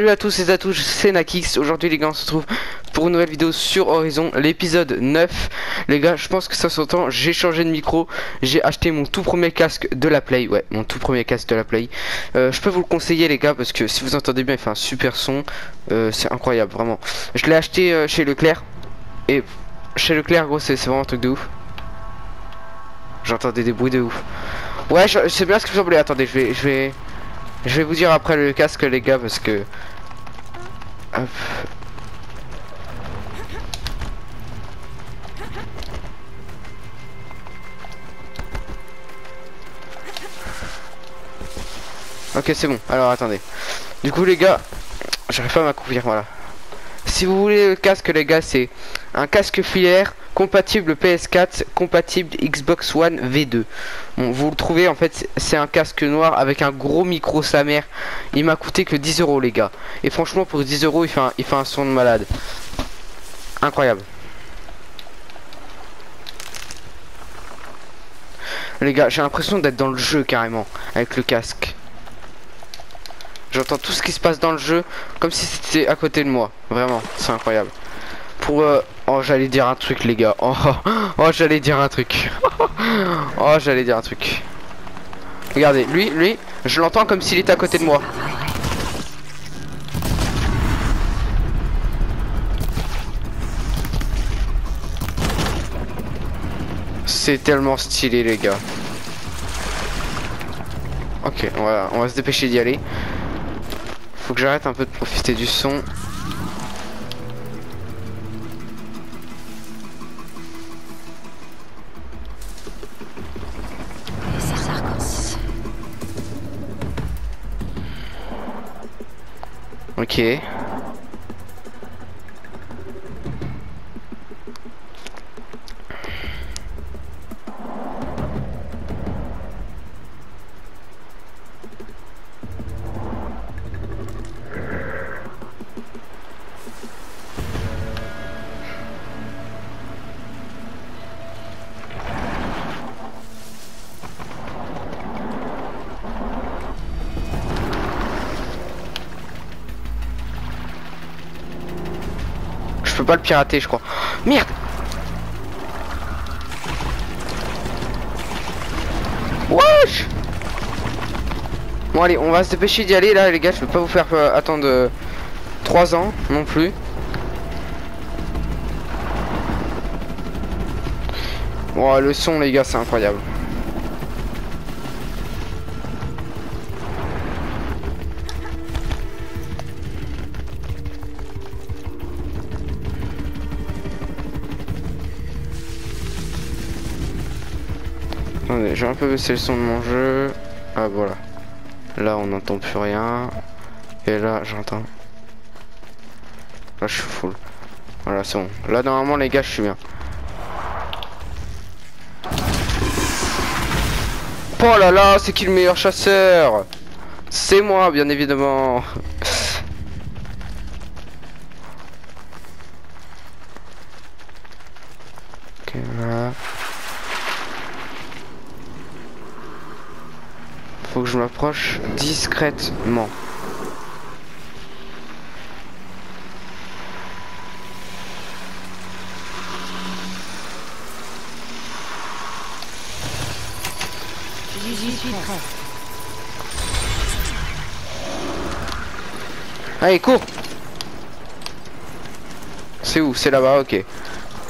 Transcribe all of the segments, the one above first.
Salut à tous et à tous, c'est Nakix. Aujourd'hui les gars on se retrouve pour une nouvelle vidéo sur Horizon, l'épisode 9. Les gars je pense que ça s'entend, j'ai changé de micro, j'ai acheté mon tout premier casque de la Play, ouais mon tout premier casque de la Play. Euh, je peux vous le conseiller les gars parce que si vous entendez bien il fait un super son, euh, c'est incroyable vraiment. Je l'ai acheté euh, chez Leclerc et chez Leclerc gros c'est vraiment un truc de ouf. J'entendais des bruits de ouf. Ouais c'est bien ce que vous voulez, attendez je vais... Je vais... Je vais vous dire après le casque les gars parce que Ok c'est bon, alors attendez. Du coup les gars, j'arrive pas à m'accomplir, voilà. Si vous voulez le casque les gars, c'est un casque filaire compatible PS4, compatible Xbox One V2. Bon, vous le trouvez en fait, c'est un casque noir avec un gros micro sa mère. Il m'a coûté que 10 euros les gars. Et franchement pour 10 euros il fait un, il fait un son de malade. Incroyable. Les gars, j'ai l'impression d'être dans le jeu carrément avec le casque. J'entends tout ce qui se passe dans le jeu comme si c'était à côté de moi. Vraiment, c'est incroyable. Pour euh, oh j'allais dire un truc les gars. Oh, oh j'allais dire un truc. oh j'allais dire un truc. Regardez, lui, lui, je l'entends comme s'il était à côté de moi. C'est tellement stylé les gars. Ok, va, on va se dépêcher d'y aller. Faut que j'arrête un peu de profiter du son. Ok. Le pirater, je crois. Merde Wesh Bon allez, on va se dépêcher d'y aller là les gars, je peux pas vous faire euh, attendre 3 ans non plus. Bon, le son les gars, c'est incroyable. Attendez, j'ai un peu baissé le son de mon jeu. Ah voilà. Là on n'entend plus rien. Et là j'entends. Là je suis full. Voilà c'est bon. Là normalement les gars je suis bien. Oh là là, c'est qui le meilleur chasseur? C'est moi bien évidemment. ok là. Faut que je m'approche discrètement. Allez, cours C'est où? C'est là-bas, ok.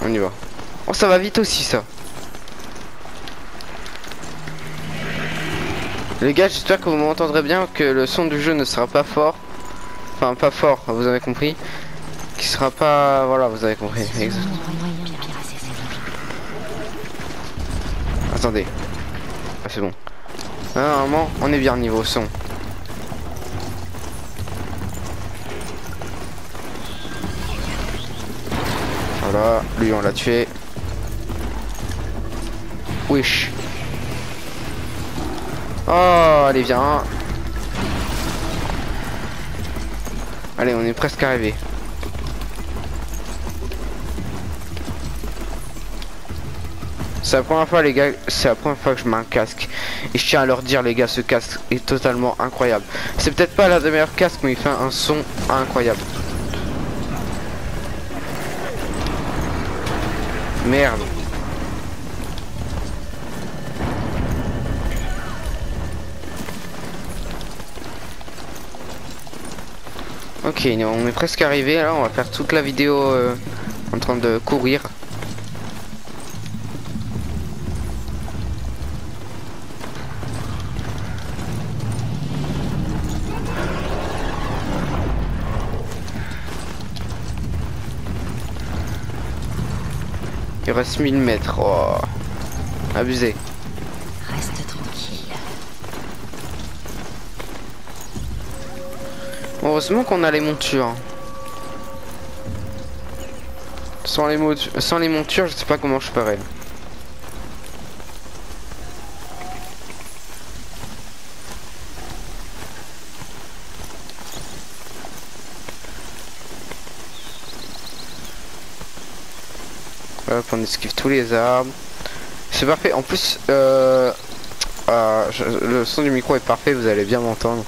On y va. Oh, ça va vite aussi, ça. Les gars, j'espère que vous m'entendrez bien, que le son du jeu ne sera pas fort. Enfin, pas fort, vous avez compris. Qui sera pas... Voilà, vous avez compris. Exact. Attendez. Ah, c'est bon. Ah, normalement, on est bien niveau son. Voilà, lui on l'a tué. Wish. Oh, allez, viens. Allez, on est presque arrivé. C'est la première fois les gars, c'est la première fois que je mets un casque. Et je tiens à leur dire les gars, ce casque est totalement incroyable. C'est peut-être pas la meilleure casque mais il fait un son incroyable. Merde. Ok, on est presque arrivé là, on va faire toute la vidéo euh, en train de courir. Il reste 1000 mètres. Oh. Abusé. Heureusement qu'on a les montures. Sans les, montures, je sais pas comment je ferais. Hop, on esquive tous les arbres. C'est parfait. En plus, euh, euh, le son du micro est parfait, vous allez bien m'entendre.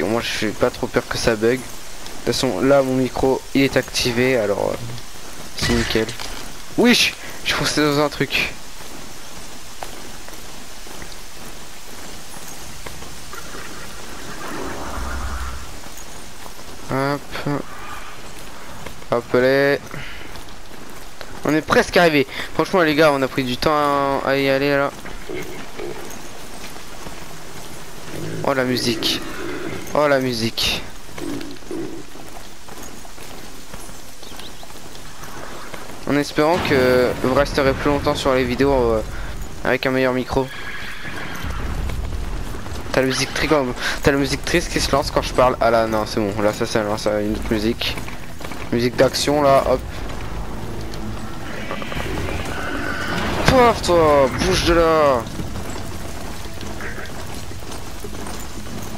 Moi, je suis pas trop peur que ça bug. De toute façon, là, mon micro, il est activé, alors euh, c'est nickel. Oui, je foncé dans un truc. Hop. Hop. On est presque arrivé. Franchement les gars, on a pris du temps à, y aller là. Oh la musique. Oh la musique. En espérant que vous resterez plus longtemps sur les vidéos euh, avec un meilleur micro. T'as la musique triste T'as la musique triste qui se lance quand je parle. Ah là non c'est bon. Là ça ça une autre musique. Musique d'action là, hop. toi Bouge de là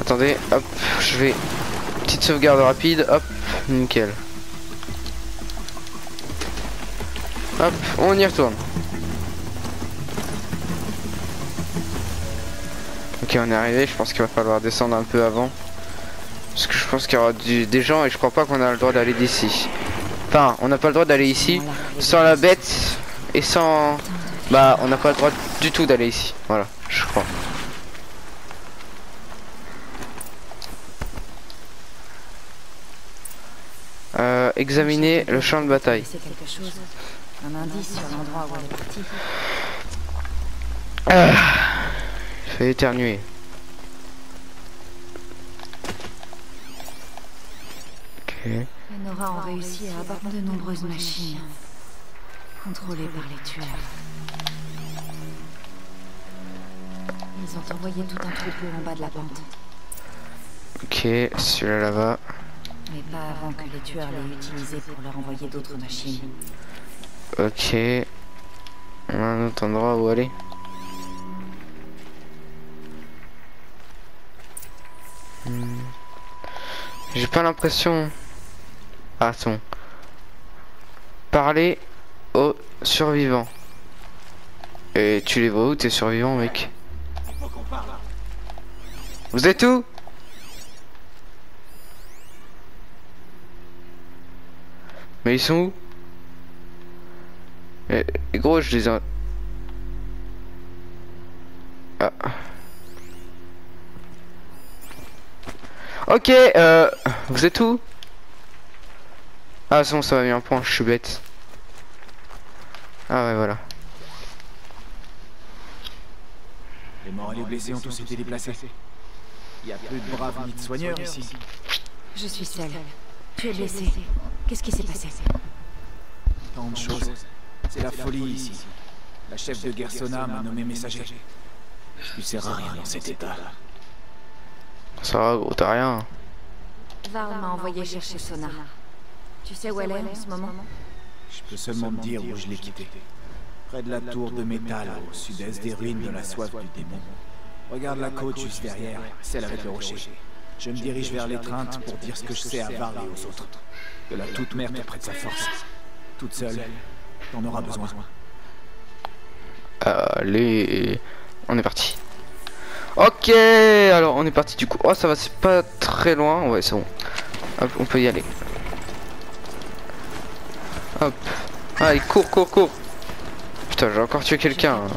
Attendez, hop, je vais... Petite sauvegarde rapide, hop, nickel. Hop, on y retourne. Ok, on est arrivé, je pense qu'il va falloir descendre un peu avant. Parce que je pense qu'il y aura des gens et je crois pas qu'on a le droit d'aller d'ici. Enfin, on n'a pas le droit d'aller ici sans la bête et sans bah, on n'a pas le droit du tout d'aller ici. Voilà, je crois. Euh, examiner le champ de bataille. quelque chose Un indice sur l'endroit où elle est partie ah, Je vais éternuer. Ok. Les Nora ont réussi à abattre de nombreuses machines contrôlées par les tueurs. Ils ont envoyé tout un troupeau en bas de la pente. Ok, celui-là là-bas. Mais pas avant que les tueurs l'aient utilisé pour leur envoyer d'autres machines. Ok. On a un autre endroit où aller. Hmm. J'ai pas l'impression... Ah, attends. Parler aux survivants. Et tu les vois où tes survivants, mec? Vous êtes où? Mais ils sont où? Et, Gros, je les ai... Ah. Ok, euh... Vous êtes où? Ah, c'est bon, ça va bien point, je suis bête. Ah ouais, voilà. Les morts et les blessés ont tous été déplacés. Il y a peu de braves ni de soigneurs ici. Je suis seule. Tu es blessé. Qu'est-ce qui s'est passé Tant de choses. C'est la folie ici. La chef de guerre Sona m'a nommé messager. Je lui sers à rien dans cet état. Ça va, gros, t'as rien. Varl m'a envoyé chercher Sona. Tu sais où elle est en ce moment Je peux seulement te dire où je l'ai quittée. Près de la tour de métal, au sud-est des ruines de la soif du démon. Regarde la côte juste derrière, celle avec le rocher. Je me dirige vers l'étreinte pour dire ce que je sais à Varl et aux autres. Que la toute mère te prête sa force. Toute seule, t'en auras besoin. Allez, on est parti. Ok, alors on est parti du coup. Oh, ça va, c'est pas très loin. Ouais, c'est bon. Hop, on peut y aller. Hop. Allez, cours, cours, cours. Putain, j'ai encore tué quelqu'un. hein.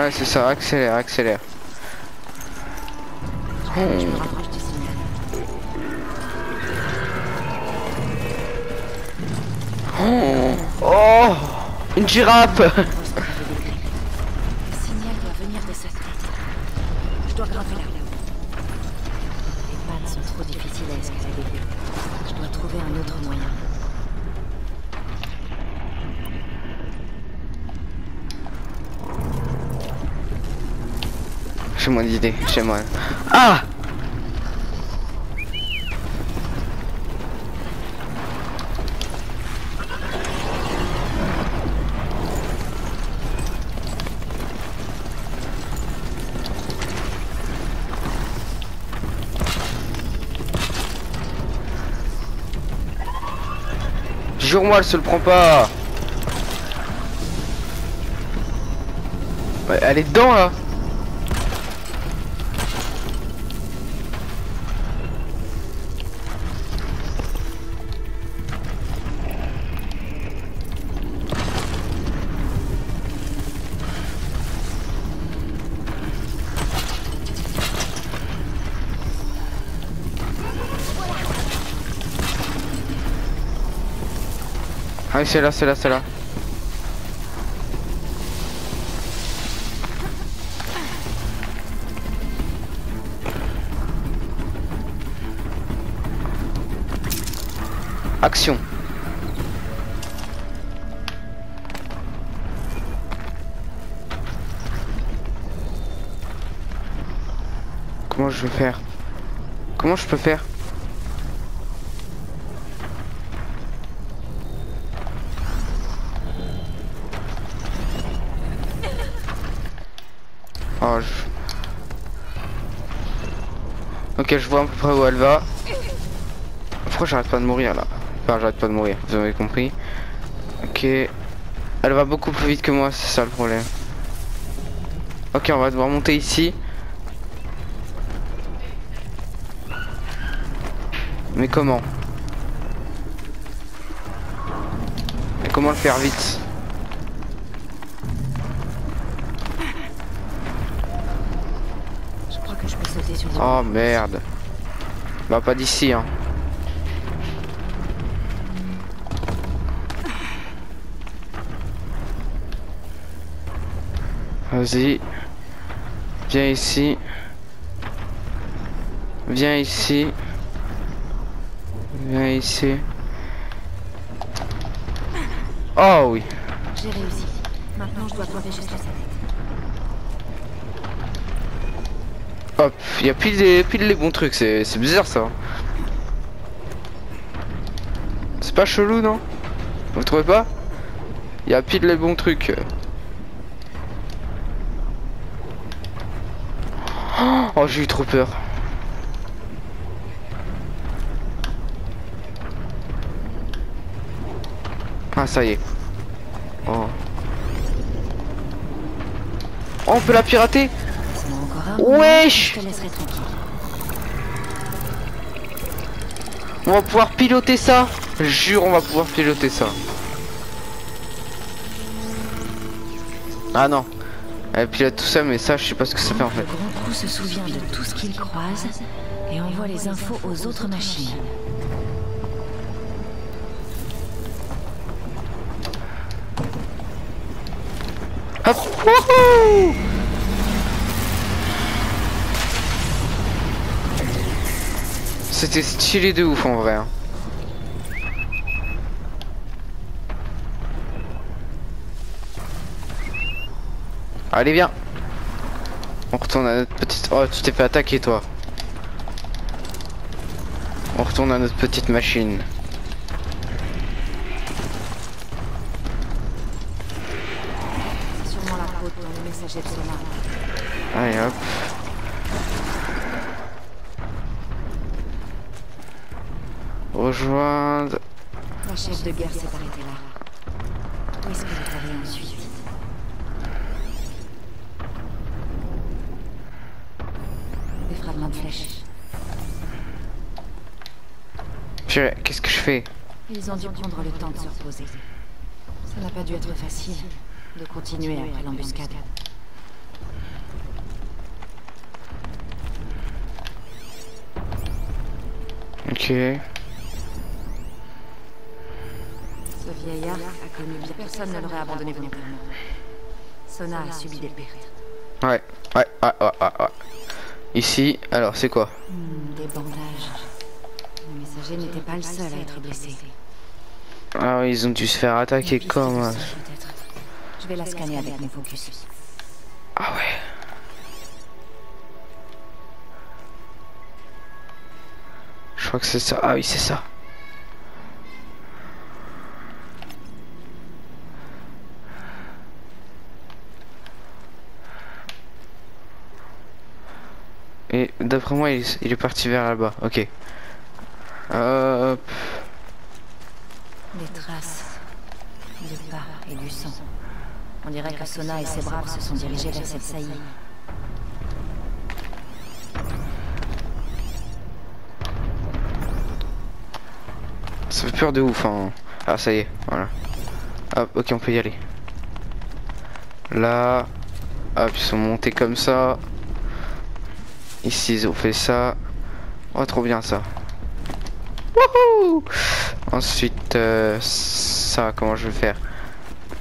Ouais, c'est ça, accélère, accélère. Oh, oh. Une girafe Proche de Jésus-Christ. Le signal doit venir de sa tête. Je dois grimper là. Les pattes sont trop difficiles à escalader. Je dois trouver un autre moyen. D'idées, j'ai moins. Ah Jure-moi, elle se le prend pas. Ouais, elle est dedans là. C'est là, c'est là, c'est là. Action. Comment je vais faire? Comment je peux faire? Oh, je... Ok, je vois à peu près où elle va. Pourquoi j'arrête pas de mourir là Enfin, j'arrête pas de mourir, vous avez compris. Ok. Elle va beaucoup plus vite que moi, c'est ça le problème. Ok, on va devoir monter ici. Mais comment? Et comment le faire vite? Oh merde. Bah pas d'ici hein. Vas-y. Viens ici. Viens ici. Viens ici. Oh oui. J'ai réussi. Maintenant, je dois grimper jusqu'à sa tête. Il y a pile, les, les bons trucs, c'est c'est bizarre ça. C'est pas chelou non? Vous trouvez pas? Il y a pile les bons trucs. Oh j'ai eu trop peur. Ah ça y est. Oh. Oh, on peut la pirater Laisse-moi encore un moment, Wesh Je te laisserai tranquille. On va pouvoir piloter ça Jure, on va pouvoir piloter ça. Ah non. Elle pilote tout ça, mais ça, je sais pas ce que ça fait en fait. Le grand coup se souvient de tout ce qu'il croise et envoie les infos aux autres machines. Hop Wouhou C'était stylé de ouf en vrai. hein. Allez viens On retourne à notre petite... Oh tu t'es fait attaquer toi On retourne à notre petite machine. C'est sûrement la faute dans le messager de Soma. Allez hop. Rejoindre. La chef de guerre s'est arrêtée là. Où est-ce qu'elle est allée ensuite Des fragments de flèches. Purée, Qu'est-ce que je fais? Ils ont dû prendre le temps de se reposer. Ça n'a pas dû être facile de continuer après l'embuscade. Ok. Vieillard a connu bien. Personne ne l'aurait abandonné volontairement. Sona a subi des pertes. Ouais, ouais, ouais, ouais, ouais. ouais. Ici, alors c'est quoi? Hmm, des bandages. Le messager n'était pas le seul à être blessé. Ah oui, ils ont dû se faire attaquer comme... Je vais la scanner avec mon focus. Ah ouais. Je crois que c'est ça. Ah oui, c'est ça. Et d'après moi, il, il est parti vers là-bas. Ok. Hop. Des traces de pas et du sang. On dirait que Sona et ses braves se sont dirigés vers cette saillie. Ça fait peur de ouf. Hein. Ah, ça y est. Voilà. Hop, ok, on peut y aller. Là. Hop, ils sont montés comme ça. Ici, ils ont fait ça. Oh, trop bien ça. Wouhou Ensuite, euh, ça, comment je vais faire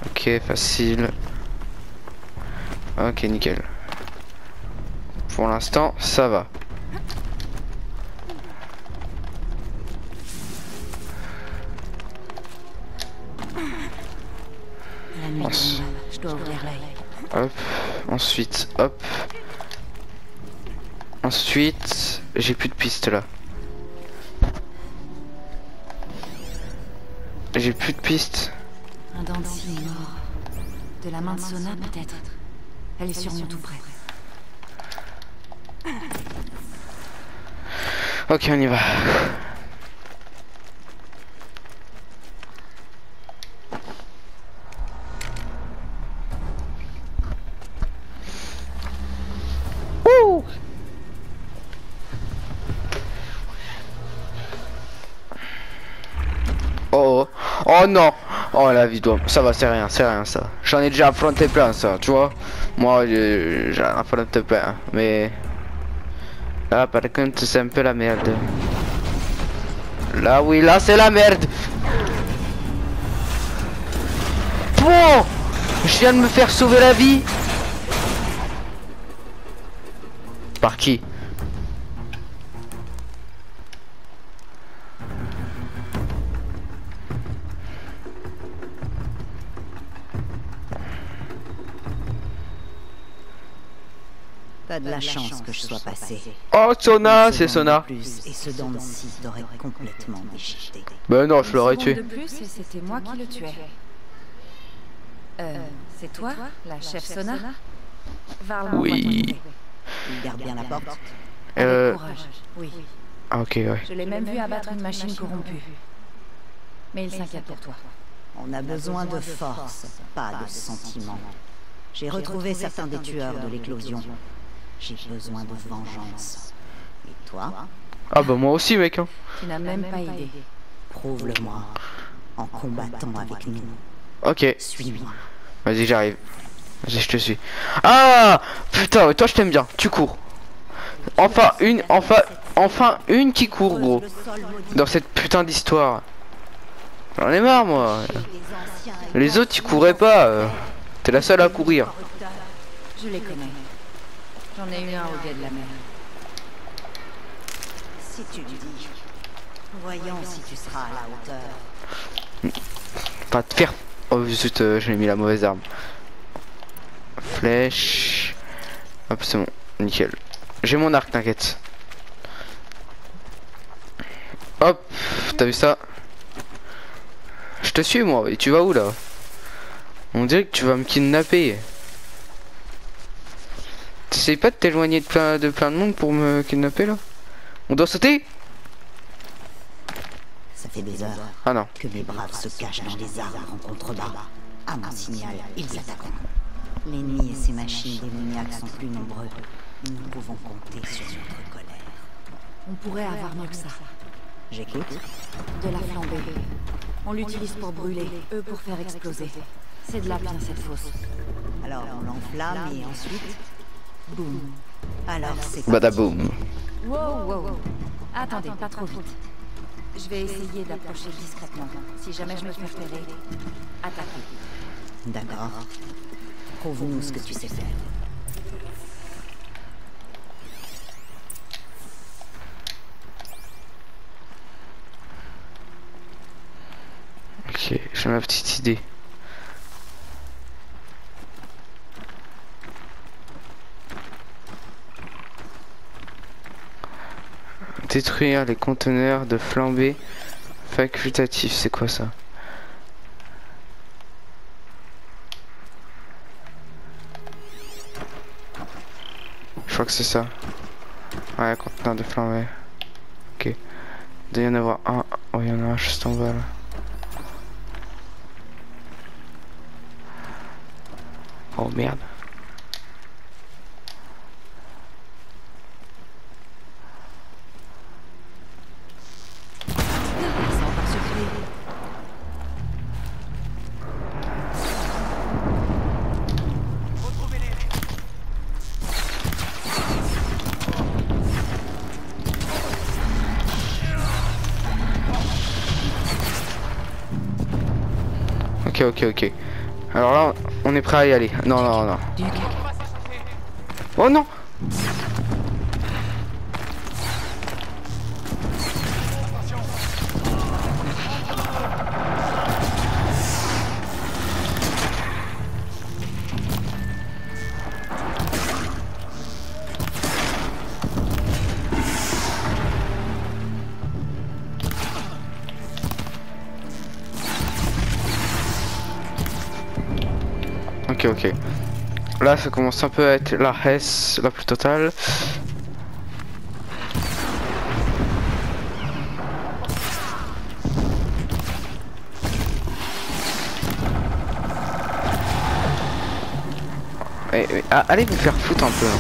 Ok, facile. Ok, nickel. Pour l'instant, ça va. La nuit. Je dois ouvrir. Hop, ensuite, hop. Ensuite, j'ai plus de pistes là. J'ai plus de pistes. Un dent de scie mort. De la main de Sona, peut-être. Elle est sûrement tout près. Ok, on y va. Oh non Oh la vie. Ça va, c'est rien, c'est rien ça. J'en ai déjà affronté plein ça, tu vois. Moi, je- j'en affronte plein, mais... Là, par contre, c'est un peu la merde. Là, oui, là, c'est la merde. Bon Je viens de me faire sauver la vie. Par qui? Pas de la chance que je sois passé. Oh, Sona, c'est Sona. Plus, et ce dent t'aurait complètement déchiqueté. Ben non, je l'aurais tué. de plus et c'était moi qui le tuais. Euh, c'est toi, la chef Sona? Oui. Il garde bien la porte. Euh... Avec courage, oui. Ah, ok, ouais. Je l'ai même vu abattre une machine corrompue. Mais il s'inquiète pour toi. On a besoin de force, pas de sentiments. J'ai retrouvé certains des tueurs de l'éclosion. J'ai besoin de vengeance. Et toi, Ah bah moi aussi, mec. Hein. Tu n'as même pas idée. prouve-le-moi en combattant avec nous. Ok, Suis-moi. vas-y, j'arrive. Vas-y, je te suis. Ah Putain, toi, je t'aime bien. Tu cours. Enfin, une, enfin, enfin, une qui court, gros. Dans cette putain d'histoire. J'en ai marre, moi. Les autres, ils couraient pas. euh. T'es la seule à courir. Je les connais. J'en ai eu un au guet de la mer. Si tu le dis, voyons si tu seras à la hauteur. Pas te faire. Oh zut, euh, j'ai mis la mauvaise arme. Flèche. Hop, c'est bon. Nickel. J'ai mon arc, t'inquiète. Hop, t'as vu ça? Je te suis moi, et tu vas où là? On dirait que tu vas me kidnapper. Pas de t'éloigner de plein, de plein de monde pour me kidnapper là On doit sauter Ça rester des heures. Ah non. Que mes braves se cachent dans les arbres en contrebas. À mon signal, ils attaqueront. L'ennemi et ses machines démoniaques sont plus nombreux. Nous pouvons compter sur notre colère. On pourrait avoir mieux que ça. J'écoute. De la flambée. On l'utilise pour brûler, eux pour faire exploser. C'est de là que vient cette fosse. Alors on l'enflamme et ensuite... Boum. Alors c'est... Badaboum. Wow, wow, wow. Attendez, pas trop vite. Je vais essayer d'approcher discrètement. Si jamais je me fais repérer, attaquez. D'accord. Prouve-nous ce que tu sais faire. Ok, j'ai ma petite idée. Détruire les conteneurs de flambée facultatif, c'est quoi ça? Je crois que c'est ça. Ouais, conteneur de flambée. Ok. Il doit y en avoir un. Oh, il y en a un juste en bas là. Oh merde. Ok, ok, ok. Alors là, on est prêt à y aller. Non, non, non. Oh non Ok, ok. Là, ça commence un peu à être la hesse la plus totale. Eh, eh, ah, allez vous faire foutre un peu. hein.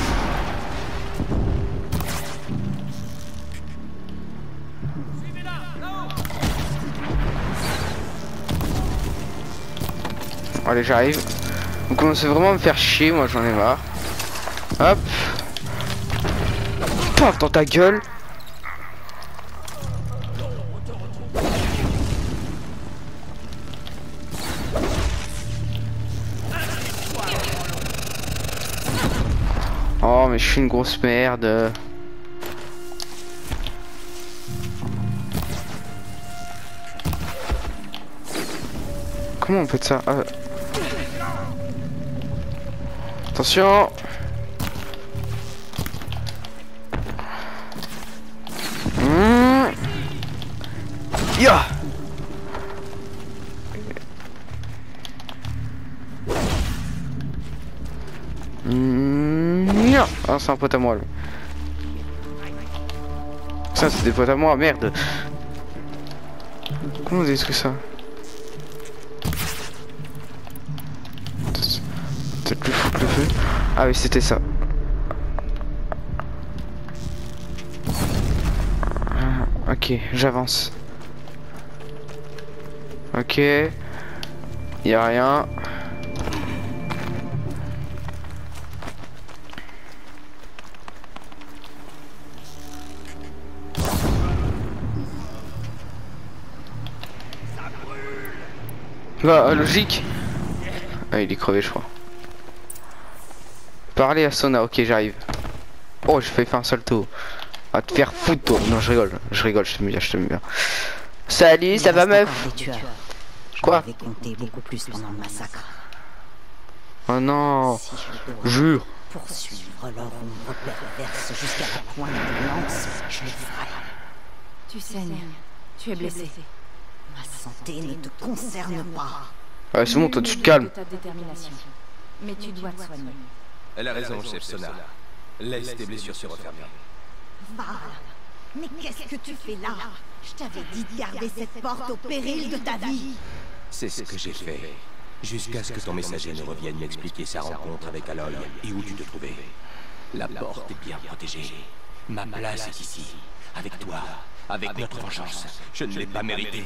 Allez, j'arrive. Vous commencez vraiment à me faire chier, moi j'en ai marre. Hop. Paf dans ta gueule. Oh mais je suis une grosse merde. Comment on fait ça? Ah. Attention Mmh. Ya Mmh. Ah c'est un pote à moi lui. Ça c'est des potes à moi, merde Comment on détruit ça? Ah oui, c'était ça. Ah, Ok, j'avance. Ok. Y a rien. Bah, logique. Ah, il est crevé, je crois. Parler à Sona, ok, j'arrive. Oh, j'ai failli faire un salto. À te faire foutre, toi. Non, je rigole, je rigole, je t'aime bien, je t'aime bien. Salut, Il ça va, meuf? Je Quoi? devais compter beaucoup plus pendant le massacre. Oh non, Si je jure. poursuivre leur ombre perverse jusqu'à la pointe de lance, je le ferai. Tu saignes. Tu es blessé. Ma santé ne te concerne pas. Ouais, c'est bon, toi, tu te calmes. de ta détermination. Mais tu dois te soigner. Elle a raison, chef Sonar. Laisse tes blessures se refermer. Va, Mais qu'est-ce que tu fais là? Je t'avais dit de garder cette porte au péril de ta vie. C'est ce que j'ai fait. Jusqu'à ce que ton messager ne revienne m'expliquer sa rencontre avec Aloy et où tu te trouvais. La porte est bien protégée. Ma place est ici. Avec toi. Avec notre vengeance. Je ne l'ai pas mérité.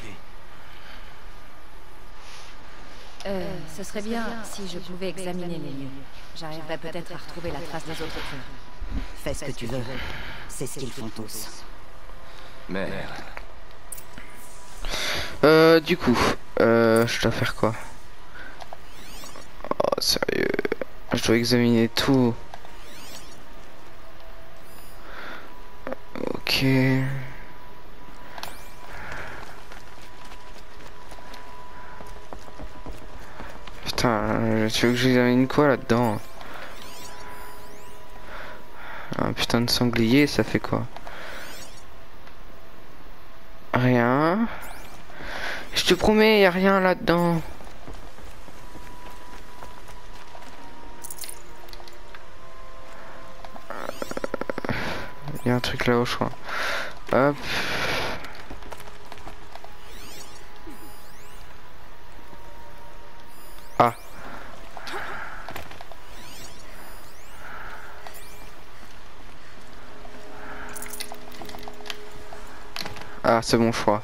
Euh, ce serait bien si je pouvais examiner les lieux. J'arriverais peut-être à retrouver la trace des autres tueurs. Fais ce que tu veux. C'est ce qu'ils font tous. Mère, Euh, du coup, euh, je dois faire quoi? Oh, sérieux? Je dois examiner tout. Ok. Putain, euh, tu veux que quoi là-dedans Un putain de sanglier, ça fait quoi? Rien. Je te promets, y a rien là-dedans. Il y a un truc là-haut, je crois. Hop. C'est bon, je crois.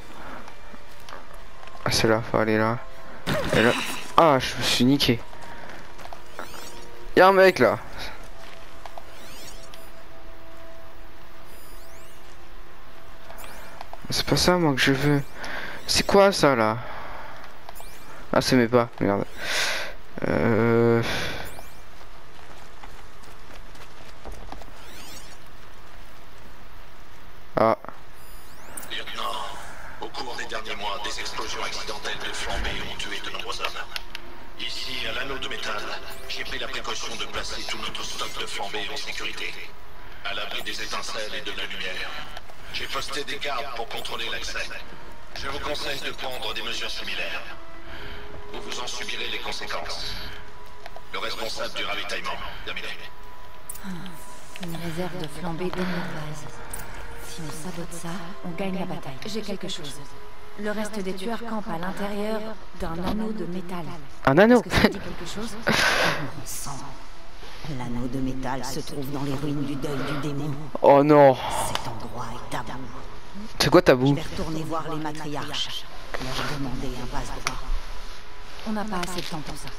Ah, c'est là, faut aller là. Et là. Ah, je me suis niqué. Y'a un mec là. C'est pas ça moi que je veux. C'est quoi ça là? Ah c'est mes pas, merde. Euh... Ah, Lieutenant, au cours des derniers mois, des explosions accidentelles de flambées ont tué de nombreux hommes. Ici, à l'anneau de métal, j'ai pris la précaution de placer tout notre stock de flambées en sécurité, à l'abri des étincelles et de la lumière. J'ai posté des gardes pour contrôler l'accès. Je vous conseille de prendre des mesures similaires. Ou vous en subirez les conséquences. Le responsable du ravitaillement, terminé. Une réserve de flambée base. Si on sabote ça, on gagne la bataille. J'ai quelque chose. Le reste des tueurs campent à l'intérieur d'un anneau de métal. un anneau Est-ce que ça dit quelque chose Sang. L'anneau de métal se trouve dans les ruines du deuil du démon. Oh non Cet endroit est tabou. C'est quoi Je tabou vais retourner voir les matriarches. Leur demander un passe-droit. On n'a pas assez de temps pour ça.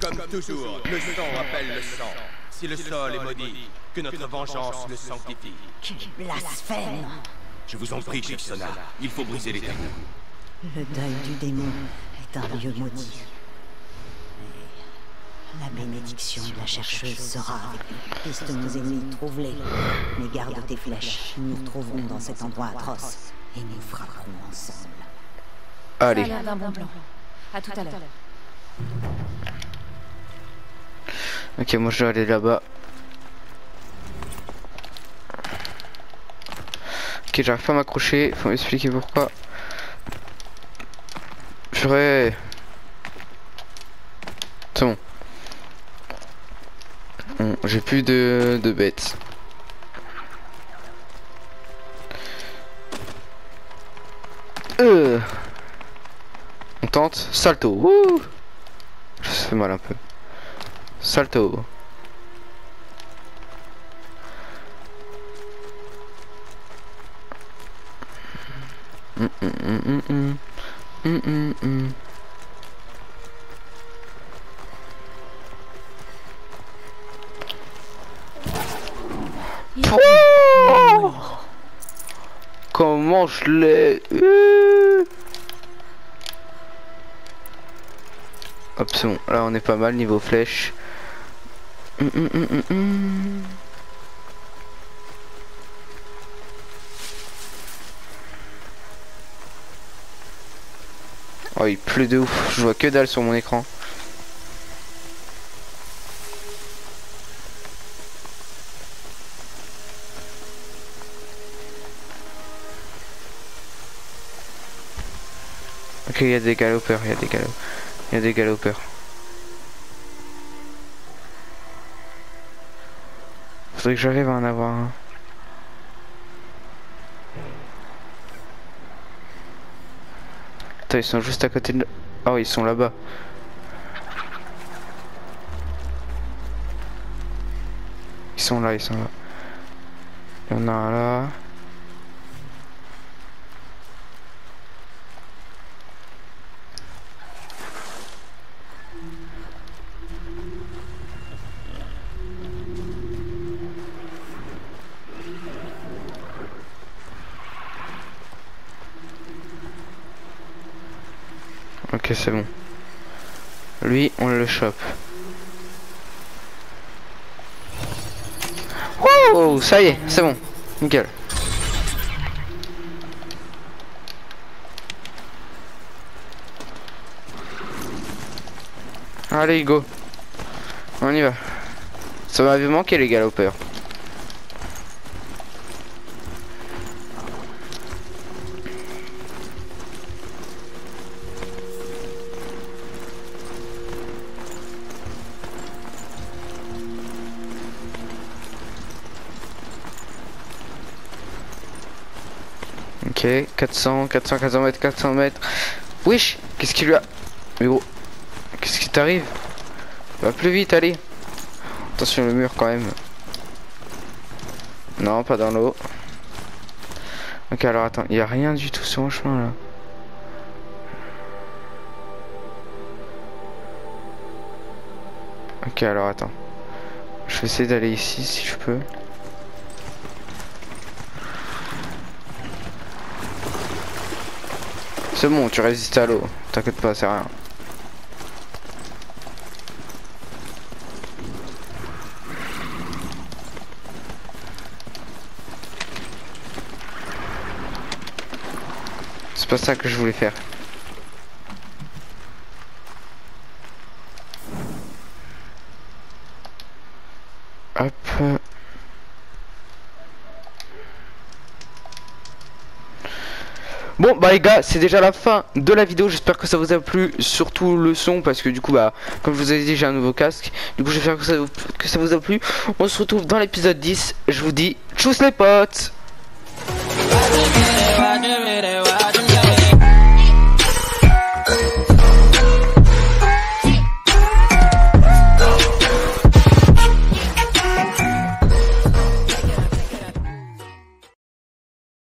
comme toujours, le sang appelle le sang. Si le sol est maudit, que notre vengeance le sanctifie. Blasphème Je vous en prie, chef Sona, il faut briser les tabous. Le deuil du démon est un lieu maudit. Et la bénédiction de la chercheuse sera avec nous. Piste nos ennemis, trouve-les. Mais garde tes flèches. Nous nous retrouverons dans cet endroit atroce. Et nous frapperons ensemble. Ça a Allez. l'air d'un bon plan. À tout à l'heure. Ok, moi je dois aller là-bas. Ok, j'arrive pas à m'accrocher. Faut m'expliquer pourquoi. Purée. C'est bon. J'ai plus de, de bêtes. Euh. On tente. Salto. Wouh. Ça mal un peu. Salto. Comment je l'ai eu Hop, c'est bon. Là, on est pas mal niveau flèche. Hum, hum, hum, Oh, il pleut de ouf. Je vois que dalle sur mon écran. Ok, il y a des galopeurs, il y a des galopeurs. Il y a des galopeurs. Faudrait que j'arrive à en avoir un. Ils sont juste à côté de... Ah oui, ils sont là-bas. Ils sont là, ils sont là. Il y en a un là. C'est bon. Lui, on le chope. Oh, ça y est, c'est bon. Nickel. Allez, go. On y va. Ça m'avait manqué les galopeurs. 400, 400, 400 mètres, 400 mètres. Wesh, qu'est-ce qu'il lui a Mais gros, qu'est-ce qui t'arrive? Va plus vite, allez. Attention le mur quand même. Non, pas dans l'eau. Ok, alors attends, il n'y a rien du tout sur mon chemin là. Ok, alors attends. Je vais essayer d'aller ici si je peux. C'est bon, tu résistes à l'eau. T'inquiète pas, c'est rien. C'est pas ça que je voulais faire. Hop. Bon bah les gars c'est déjà la fin de la vidéo. J'espère que ça vous a plu surtout le son parce que du coup bah comme je vous ai dit j'ai un nouveau casque. Du coup j'espère que ça, vous, vous a plu. On se retrouve dans l'épisode 10 je vous dis tchuss les potes